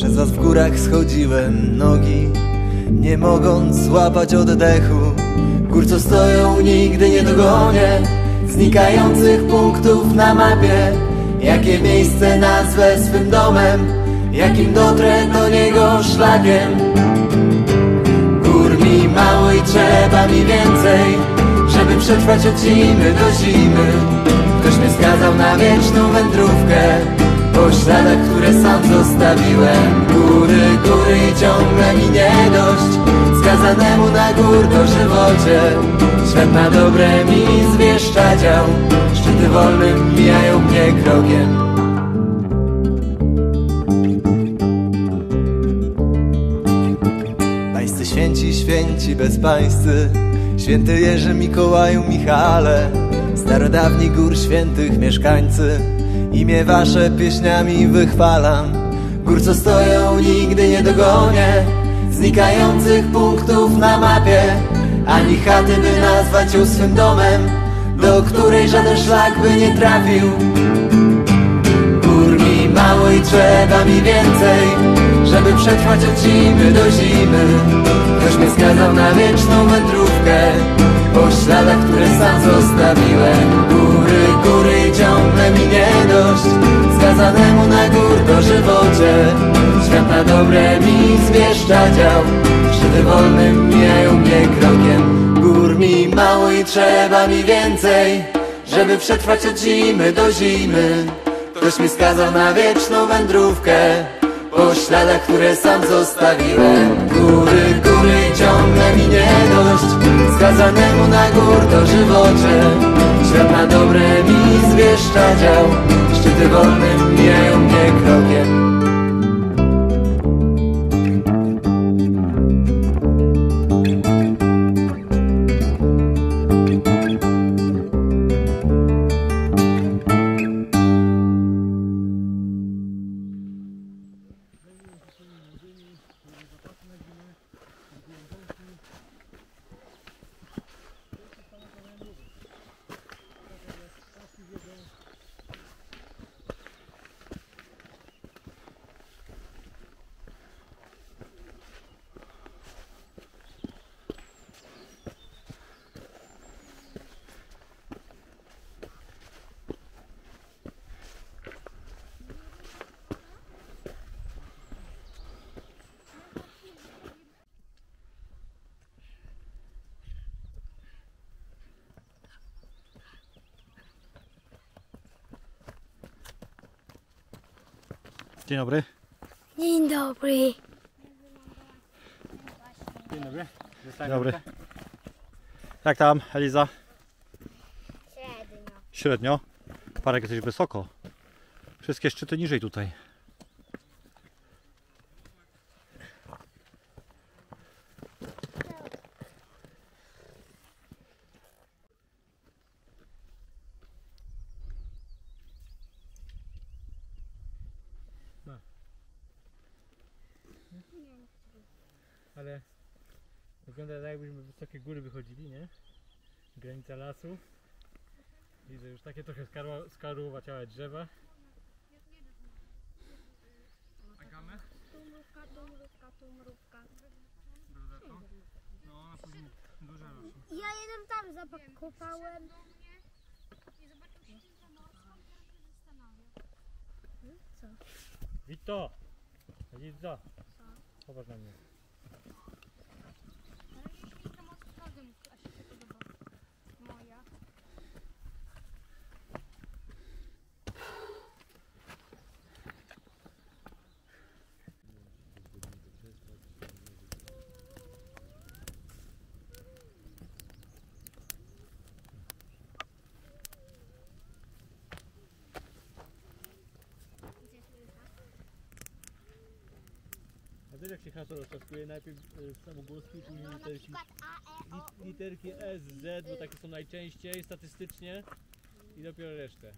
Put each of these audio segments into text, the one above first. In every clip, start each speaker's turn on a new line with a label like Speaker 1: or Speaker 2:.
Speaker 1: Przez was w górach schodziłem. Nogi Nie mogąc złapać oddechu. Gór co stoją nigdy nie dogonię Znikających punktów na mapie. Jakie miejsce nazwę swym domem Jakim dotrę do niego szlakiem Gór mi mało i trzeba mi więcej Żeby przetrwać od zimy do zimy. Ktoś mnie skazał na wieczną wędrówkę Po śladach, które sam zostawiłem. Góry, góry i ciągle mi nie dość. Skazanemu na gór dożywocie Świat na dobre mi zwieszcza dział. Szczyty wolnym mijają mnie krokiem Pańscy święci, święci bezpańscy. Święty Jerzy, Mikołaju, Michale. Starodawni gór świętych mieszkańcy Imię wasze pieśniami wychwalam. Gór co stoją nigdy nie dogonię Znikających punktów na mapie. Ani chaty by nazwać ją swym domem Do której żaden szlak by nie trafił. Gór mi mało i trzeba mi więcej Żeby przetrwać od zimy do zimy. Ktoś mnie skazał na wieczną wędrówkę Po śladach, które sam zostawiłem. Góry, góry ciągle zwieszcza dział Szczyty wolnym mijają mnie krokiem. Gór mi mało i trzeba mi więcej Żeby przetrwać od zimy do zimy. Ktoś mi skazał na wieczną wędrówkę Po śladach, które sam zostawiłem. Góry, góry ciągle mi nie dość Skazanemu na gór dożywocie Świat na dobre mi zwieszcza dział Szczyty wolnym mijają mnie krokiem
Speaker 2: Dzień dobry.
Speaker 3: Dzień dobry.
Speaker 4: Dzień dobry.
Speaker 2: Dzień dobry. Jak tam, Eliza?
Speaker 3: Średnio.
Speaker 2: Średnio. Parek jesteś wysoko. Wszystkie szczyty niżej tutaj.
Speaker 4: Ale wygląda tak jakbyśmy w wysokie góry wychodzili, nie? Granica lasu. Widzę już takie trochę skarłowaciałe drzewa.
Speaker 3: Tu mrówka, tu mrówka, tu mrówka.
Speaker 4: No, rośnie.
Speaker 3: Ja jeden tam zakopałem. Co?
Speaker 4: Wito! Eliza! Popatrz na mnie.
Speaker 3: Moja.
Speaker 4: Wiesz jak się hasło rozczaskuje? Najpierw y, samogłoski, później literki, lit, literki S, Z, bo takie są najczęściej statystycznie i dopiero resztę.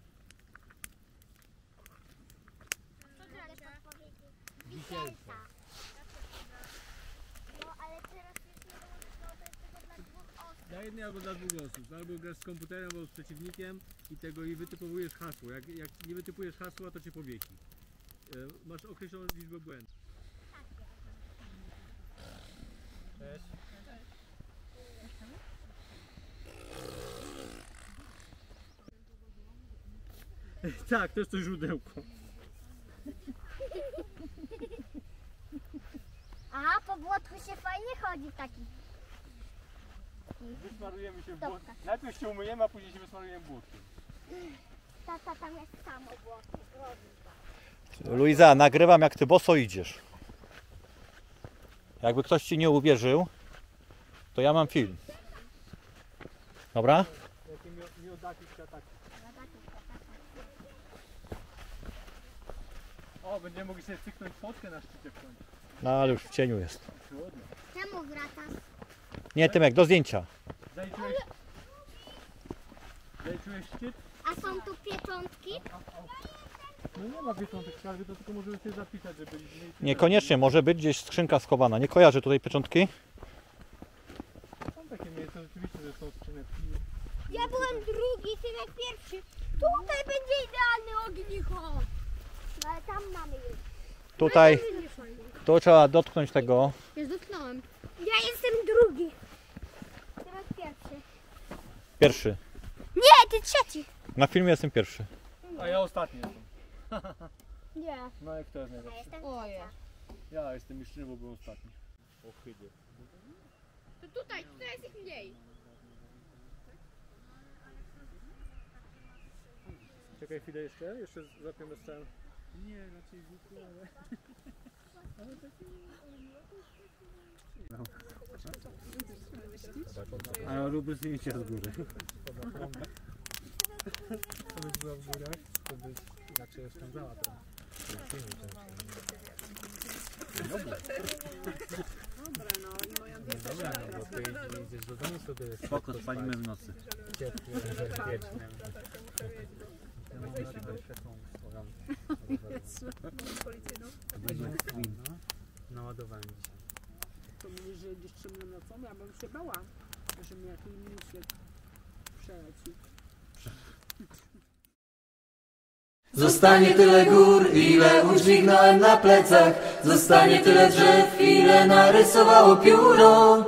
Speaker 4: Wisielce.
Speaker 3: No ale teraz już nie dołączyło do tego dla dwóch osób.
Speaker 4: Dla jednej albo dla dwóch osób. Albo grasz z komputerem, albo z przeciwnikiem i tego i wytypowujesz hasło. Jak, jak nie wytypujesz hasła, to cię powiesi. E, Masz określoną liczbę błędów. Cześć. Tak, to jest to źródełko.
Speaker 3: A, po błotku się fajnie chodzi taki.
Speaker 4: Wysmarujemy się w
Speaker 3: Dobra.
Speaker 4: błot. Najpierw się umyjemy, a później się wysmarujemy błotkiem.
Speaker 3: Tata, tam jest samo błotko.
Speaker 2: Luiza, nagrywam jak ty boso idziesz. Jakby ktoś ci nie uwierzył, to ja mam film. Dobra?
Speaker 4: O, będziemy mogli sobie cyknąć fotkę na szczycie w końcu.
Speaker 2: No ale już w cieniu jest.
Speaker 3: Czemu wracasz?
Speaker 2: Nie, Tymek, do zdjęcia.
Speaker 4: Zaliczyłeś szczyt?
Speaker 3: A są tu pieczątki?
Speaker 4: No nie ma pieczątek skarby, to tylko możemy sobie zapisać, żeby...
Speaker 2: Niekoniecznie, może być gdzieś skrzynka schowana. Nie kojarzy tutaj pieczątki?
Speaker 4: Są takie miejsca rzeczywiście, że są skrzyneczki.
Speaker 3: Ja byłem drugi, ty jak pierwszy. Tutaj będzie idealny ognicho. No ale tam mamy już.
Speaker 2: Tutaj, tu trzeba dotknąć tego.
Speaker 3: Ja dotknąłem. Ja jestem drugi. Teraz pierwszy.
Speaker 2: Pierwszy.
Speaker 3: Nie, ty trzeci.
Speaker 2: Na filmie jestem pierwszy.
Speaker 4: A ja ostatni jestem.
Speaker 3: Nie.
Speaker 4: No jak to jest
Speaker 3: Ja
Speaker 4: najlepsze?
Speaker 3: jestem
Speaker 5: Oje.
Speaker 4: Ja jestem mistrzynią, bo byłem ostatni. Ohydzie.
Speaker 5: To tutaj, tutaj jest ich mniej.
Speaker 4: Czekaj chwilę jeszcze, jeszcze złapiemy scenę. Nie, raczej zwykle, ale...
Speaker 2: A ja lubię zdjęcia z góry.
Speaker 4: To byś była w górach, to byś inaczej oszczędzała trochę. Dobra, no bo ty jedziesz do domu sobie
Speaker 2: Spoko, spalimy w nocy.
Speaker 4: ciepłe, bezpieczne. Będziesz się świetną swoją Naładowałem dzisiaj.
Speaker 5: To mówisz, że jedziesz ciemną nocą? Ja bym się bała, że mi jakiś misiek przeleci.
Speaker 1: Zostanie tyle gór, ile udźwignąłem na plecach. Zostanie tyle drzew, ile narysowało pióro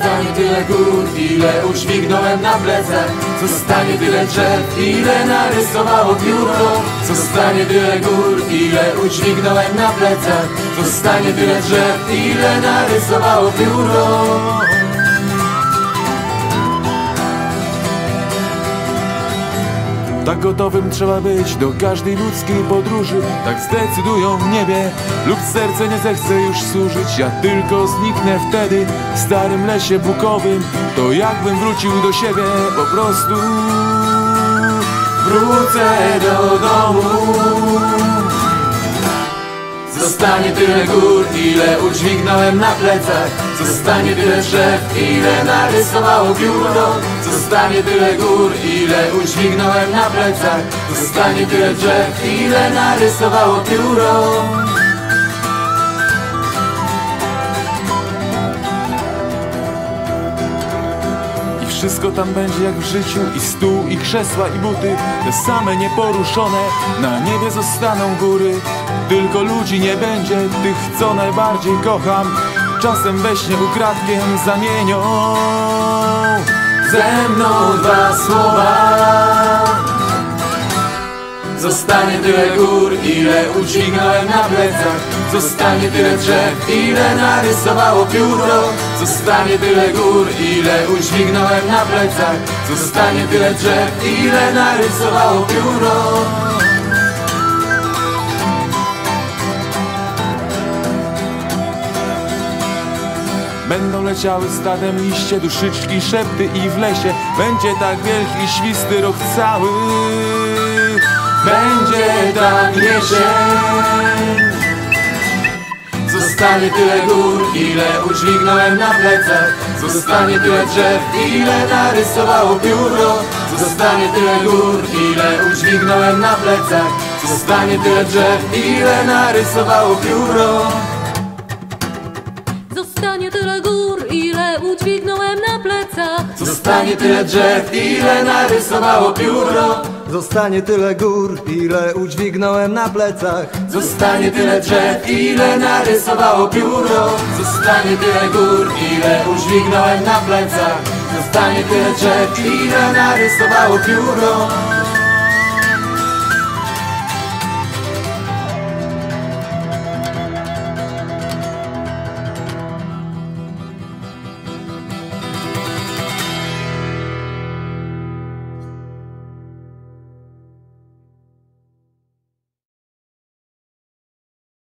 Speaker 1: Zostanie tyle gór, ile udźwignąłem na plecach Zostanie tyle drzew, ile narysowało pióro Zostanie tyle gór, ile udźwignąłem na plecach Zostanie tyle drzew, ile narysowało pióro
Speaker 6: Tak gotowym trzeba być do każdej ludzkiej podróży. Tak zdecydują w niebie lub serce nie zechce już służyć. Ja tylko zniknę wtedy w starym lesie bukowym. To jakbym wrócił do siebie po prostu
Speaker 1: Wrócę do domu Zostanie tyle gór, ile udźwignąłem na plecach. Zostanie tyle drzew, ile narysowało pióro Zostanie tyle gór, ile udźwignąłem na plecach. Zostanie tyle drzew, ile narysowało pióro
Speaker 6: wszystko tam będzie jak w życiu I stół, i krzesła, i buty. Te same nieporuszone Na niebie zostaną góry. Tylko ludzi nie będzie Tych, co najbardziej kocham. Czasem we śnie ukradkiem zamienią
Speaker 1: Ze mną dwa słowa Zostanie tyle gór, ile udźwignąłem na plecach. Zostanie tyle drzew, ile narysowało pióro Zostanie tyle gór, ile udźwignąłem na plecach. Zostanie tyle drzew, ile narysowało pióro
Speaker 6: Będą leciały stadem liście, duszyczki, szepty i w lesie. Będzie tak wielki, świsty rok cały
Speaker 1: Będzie tam jesień Zostanie tyle gór, ile udźwignąłem na plecach Zostanie tyle drzew, ile narysowało pióro Zostanie tyle gór, ile udźwignąłem na plecach Zostanie tyle drzew, ile narysowało pióro
Speaker 7: Zostanie tyle gór, ile udźwignąłem na plecach
Speaker 1: Zostanie tyle drzew, ile narysowało pióro
Speaker 7: Zostanie tyle gór, ile udźwignąłem na plecach.
Speaker 1: Zostanie tyle drzew, ile narysowało pióro Zostanie tyle gór, ile udźwignąłem na plecach. Zostanie tyle drzew, ile narysowało pióro